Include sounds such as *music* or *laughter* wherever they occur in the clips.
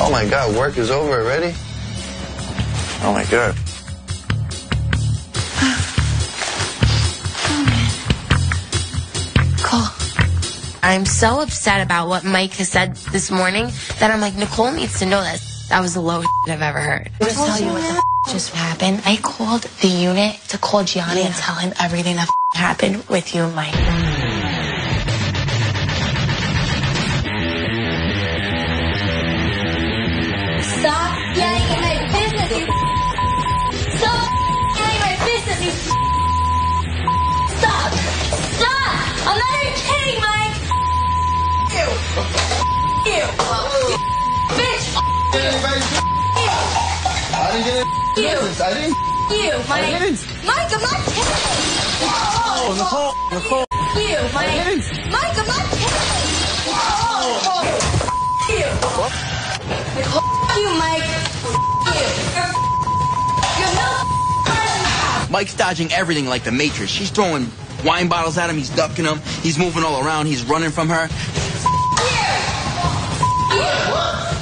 Oh my god, work is over already? Oh my god. *sighs* Nicole. I'm so upset about what Mike has said this morning that I'm like, Nicole needs to know this. That was the lowest I've ever heard. I'll just tell you what the just happened. I called the unit to call Jionni and tell him everything that happened with you and Mike. Not Mike! You! You! Bitch! I didn't get it. You! I didn't. You, Mike! didn't. Mike, I'm not kidding! Oh, Nicole. Nicole. You, Mike! didn't. Mike, I'm not kidding! You! You, Mike! You! You have no friends Mike's dodging everything like the Matrix. She's throwing wine bottles at him. He's ducking them. He's moving all around. He's running from her.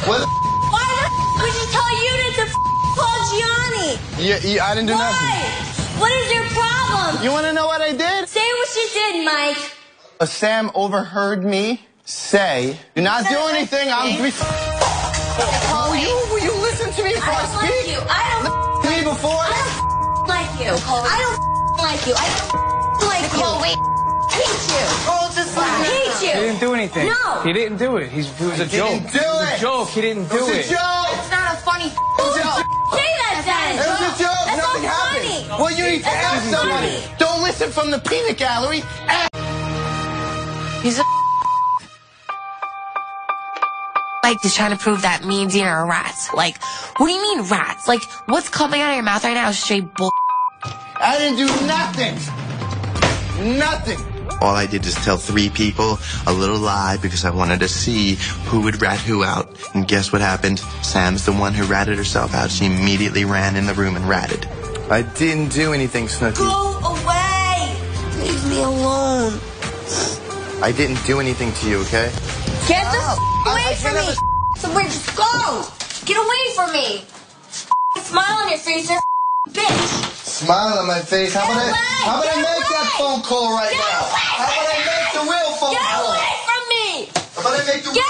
What? Why the f- would you tell Unit to f- call Jionni? Yeah, yeah, I didn't do Why? nothing. What is your problem? You want to know what I did? Say what you did, Mike. Uh, Sam overheard me say, "Do not do anything." I'm. anything? Will you, will you listen to me before I, I don't like speak? you. I don't Listen me before. I don't like you. I don't like you. I don't like you. wait. hate you. Oh, just I hate you. He didn't do anything. No. He didn't do it. He's, it was a joke. didn't do it was a joke. He didn't It do was it. a joke. It's not a funny joke. Say that then. It was a joke. That's Nothing not happened. funny. Well, you need to That's ask not somebody. funny. Don't listen from the peanut gallery. Ask He's a Mike is trying to prove that me and Deena are rats. Like, what do you mean rats? Like, what's coming out of your mouth right now is straight bull. I didn't do nothing. Nothing. All I did is tell three people a little lie because I wanted to see who would rat who out. And guess what happened? Sam's the one who ratted herself out. She immediately ran in the room and ratted. I didn't do anything, Snooki. Go away. Leave me alone. I didn't do anything to you, okay? Get the oh. f- I- away I from can't me. Somewhere, just go. Get away from me. Smile on your face, you bitch. Smile on my face. How about I, how about I get make that phone call right Get now? How about I make the real phone Get call? away from me. How about I make the Get